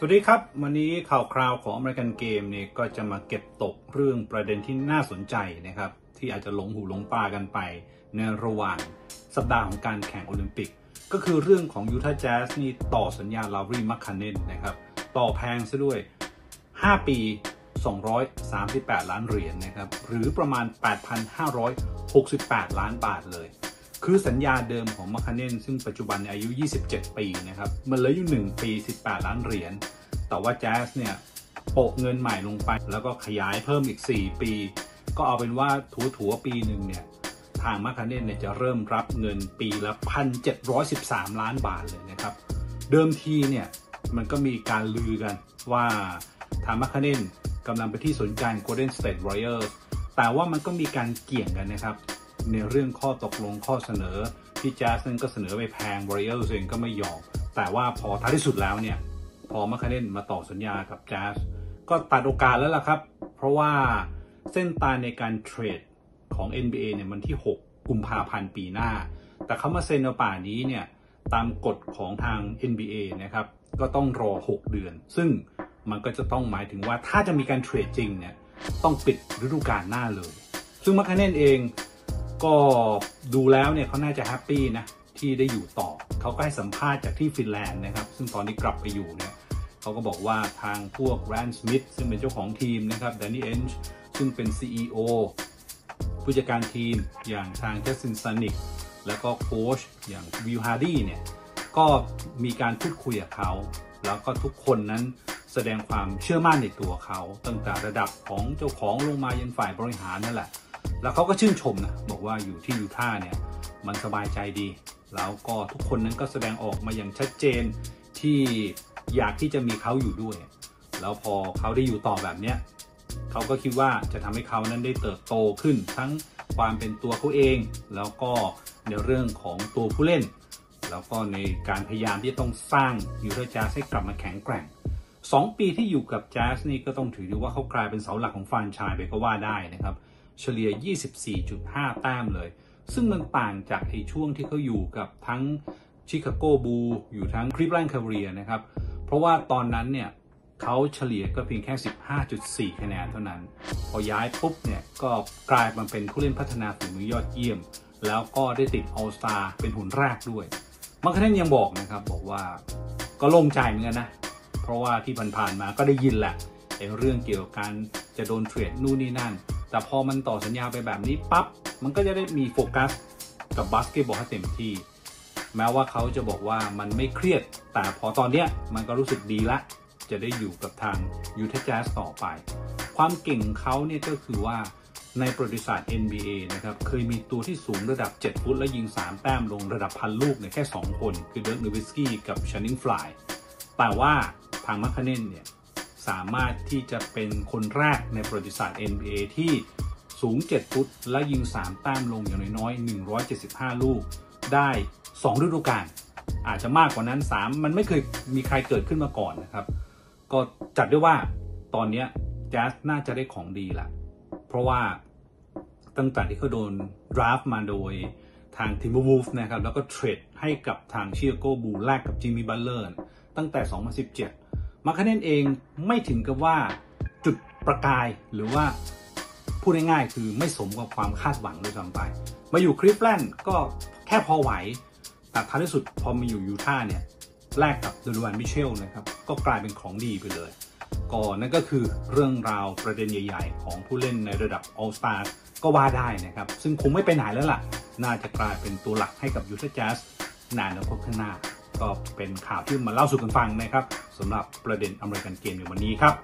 สวัสดีครับ วันนี้ข่าวคราวของอเมริกันเกมเนี่ยก็จะมาเก็บตกเรื่องประเด็นที่น่าสนใจนะครับ ที่อาจจะหลงหูหลงตากันไป ในระหว่างสัปดาห์ของการแข่งโอลิมปิก ก็คือเรื่องของยูทาห์แจ๊สนี่ต่อสัญญาลอรีมาร์คคาเนนนะครับ ต่อแพงซะด้วย 5 ปี 238 ล้านเหรียญนะครับ หรือประมาณ 8,568 ล้านบาทเลย คือสัญญาเดิมของมาร์คคาเนนซึ่งปัจจุบันอายุ 27 ปีนะครับ มันเหลืออยู่ 1 ปี 18 ล้านเหรียญ แต่ว่าแจ๊สเนี่ยโปะเงินใหม่ลงไป แล้วก็ขยายเพิ่มอีก 4 ปี ก็เอาเป็นว่าถูถัวปีหนึ่งเนี่ย ทางมัคคาเนนเนี่ยจะเริ่มรับเงินปีละ 1,713 ล้านบาทเลยนะครับ เดิมทีเนี่ยมันก็มีการลือกันว่าทางมัคคาเนนกำลังไปที่สนใจ Golden State Warriors แต่ว่ามันก็มีการเกี่ยงกันนะครับ ในเรื่องข้อตกลงข้อเสนอที่แจ๊สนั้นก็เสนอไปแพง Warriors เองก็ไม่ยอม แต่ว่าพอท้ายที่สุดแล้วเนี่ย พอมัคคาเนนมาต่อสัญญากับแจ๊สก็ตัดโอกาสแล้วล่ะครับ เพราะว่าเส้นตายในการเทรดของ NBA เนี่ยมันที่ 6 กุมภาพันธ์ปีหน้า แต่เขามาเซ็นเอาป่านี้เนี่ยตามกฎของทาง NBA นะครับ ก็ต้องรอ 6 เดือน ซึ่งมันก็จะต้องหมายถึงว่าถ้าจะมีการเทรดจริงเนี่ยต้องปิดฤดูกาลหน้าเลย ซึ่งมาร์คคาเนนเอง ก็ดูแล้วเนี่ยเขาน่าจะ happy นะที่ได้อยู่ต่อ เขาก็ให้สัมภาษณ์จากที่ฟินแลนด์นะครับ ซึ่งตอนนี้กลับไปอยู่เนี่ยเขาก็บอกว่าทางพวกไรอันสมิธซึ่งเป็นเจ้าของทีมนะครับแดนนี่เอนช์ซึ่งเป็น CEO ผู้จัดการทีมอย่างทางจัสตินซานิกแล้วก็โค้ชอย่างวิลฮาร์ดี้เนี่ยก็มีการพูดคุยกับเขา แล้วก็ทุกคนนั้นแสดงความเชื่อมั่นในตัวเขา ตั้งแต่ระดับของเจ้าของลงมายันฝ่ายบริหารนั่นแหละ แล้วเขาก็ชื่นชมนะบอกว่าอยู่ที่ยูท่าเนี่ยมันสบายใจดี แล้วก็ทุกคนนั้นก็แสดงออกมาอย่างชัดเจนที่อยากที่จะมีเขาอยู่ด้วย แล้วพอเขาได้อยู่ต่อแบบเนี้ยเขาก็คิดว่าจะทำให้เขานั้นได้เติบโตขึ้น ทั้งความเป็นตัวเขาเอง แล้วก็ในเรื่องของตัวผู้เล่น แล้วก็ในการพยายามที่ต้องสร้างยูทาห์แจ๊สให้กลับมาแข็งแกร่ง2 ปีที่อยู่กับแจ๊สนี่ก็ต้องถือได้ว่าเขากลายเป็นเสาหลักของฟรานไชายไปก็ว่าได้นะครับ เฉลี่ย 24.5 แต้มเลย ซึ่งมันต่างจากไอ้ช่วงที่เขาอยู่กับทั้งชิคาโกบูลส์ อยู่ทั้งคลีฟแลนด์คาวาเลียร์สนะครับ เพราะว่าตอนนั้นเนี่ยเขาเฉลี่ยก็เพียงแค่ 15.4 คะแนนเท่านั้น พอย้ายปุ๊บเนี่ยก็กลายมาเป็นผู้เล่นพัฒนาฝีมือยอดเยี่ยม แล้วก็ได้ติด All-Star เป็นหุ่นแรกด้วยมาร์คคาเนนยังบอกนะครับบอกว่าก็โล่งใจเหมือนกันนะ เพราะว่าที่ผ่านๆมาก็ได้ยินแหละไอ้เรื่องเกี่ยวกับการจะโดน trade นู่นนี่นั่น แต่พอมันต่อสัญญาไปแบบนี้ปั๊บมันก็จะได้มีโฟกัสกับบาสเกตบอลให้เต็มที่ แม้ว่าเขาจะบอกว่ามันไม่เครียด แต่พอตอนเนี้ยมันก็รู้สึกดีละ จะได้อยู่กับทางยูท a h แจ๊สต่อไป ความเก่งเขาเนี่ยก็คือว่าในประวัติศาสตร์ NBA นะครับ เคยมีตัวที่สูงระดับ 7 ฟุต และยิง 3 แต้มลงระดับพันลูกเนี่ยแค่ 2 คน คือเดิร์กนูวิสกี้กับชานิงฟลาย แต่ว่าทางมัคคเนนเนี่ย สามารถที่จะเป็นคนแรกในประวัติศาสตร์ NBA ที่สูง 7 ฟุต และยิง 3 แต้มลงอย่างน้อยๆ 175 ลูก ได้ 2 ฤดูกาลอาจจะมากกว่านั้น 3 มันไม่เคยมีใครเกิดขึ้นมาก่อนนะครับ ก็จัดได้ว่าตอนนี้แจ๊สน่าจะได้ของดีละเพราะว่าตั้งแต่ที่เขาโดน draft มาโดยทางทิมเบอร์วูล์ฟส์นะครับ แล้วก็ trade ให้กับทางเชียโกบูแลกกับจิมมี่บัตเลอร์ตั้งแต่ 2017 มาร์คคาเนนเองไม่ถึงกับว่าจุดประกายหรือว่าพูดง่ายๆคือไม่สมกับความคาดหวังด้วยซ้ำไป มาอยู่คลีฟแลนด์ก็แค่พอไหว แต่ท้ายที่สุดพอมาอยู่ยูทาห์เนี่ยแลกกับโดนวันมิเชลนะครับ ก็กลายเป็นของดีไปเลยก็นั่นก็คือเรื่องราวประเด็นใหญ่ๆ ของผู้เล่นในระดับ All Star ก็ว่าได้นะครับ ซึ่งคงไม่ไปไหนแล้วล่ะ น่าจะกลายเป็นตัวหลักให้กับยูท a h แจ๊สนานอนาคตข้างหน้า ก็เป็นข่าวที่มาเล่าสู่กันฟังนะครับสำหรับประเด็นอเมริกันเกมในวันนี้ครับ